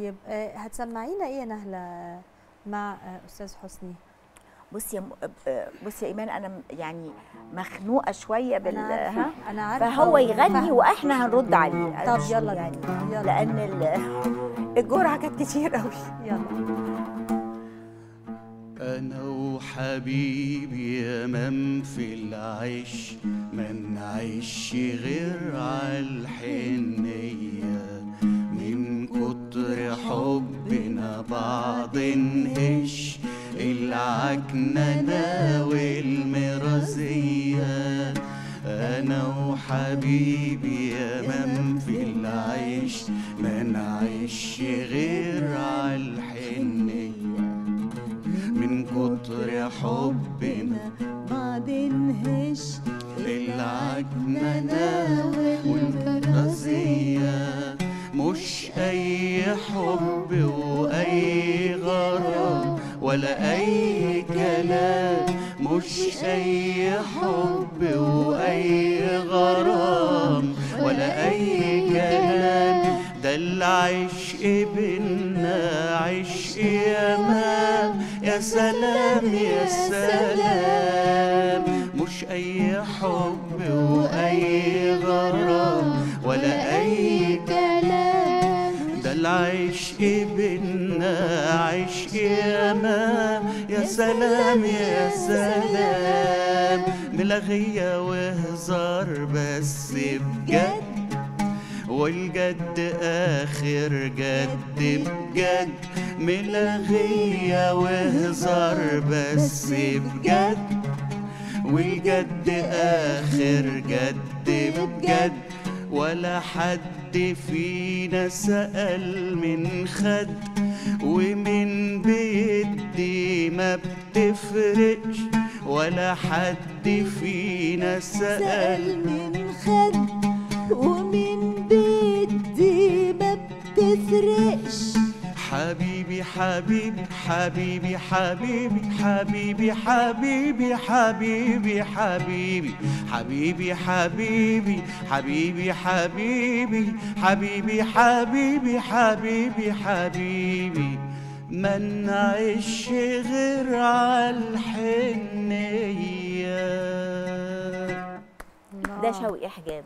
طيب آه، هتسمعينا إيه يا نهلة مع آه، أستاذ حسني؟ بصي يا آه، بصي يا إيمان أنا يعني مخنوقة شوية بال أنا عارفة ها؟ أنا عارفة. فهو يغني. وإحنا هنرد عليه. طب مش يلا يعني يلا لأن ال- الجرعة كانت كتير قوي يلا. أنا وحبيبي يا من في العيش ما نعيش غير عالحنية من بعض نهش العكننة والمرازية أنا وحبيبي يا من في العيش ما نعيش غير عالحنية من كتر حبنا بعدين هش العجننة حب وأي غرام ولا أي كلام مش أي حب وأي غرام ولا أي كلام ده العشق بينا عشق ياما يا سلام يا سلام. مش أي حب وأي غرام. العشق بينا عشق ياما يا سلام يا سلام. ملغية وهزار بس بجد والجد آخر جد بجد. ملغية وهزار بس بجد والجد آخر جد بجد. ولا حد فينا سأل من خد ومن بيدي ما بتفرقش ولا حد فينا سأل من خد ومن حبيبي حبيبي حبيبي حبيبي حبيبي حبيبي حبيبي حبيبي حبيبي حبيبي حبيبي حبيبي حبيبي حبيبي حبيبي حبيبي ما نعيش غير عالحنية ده شوقي حجاب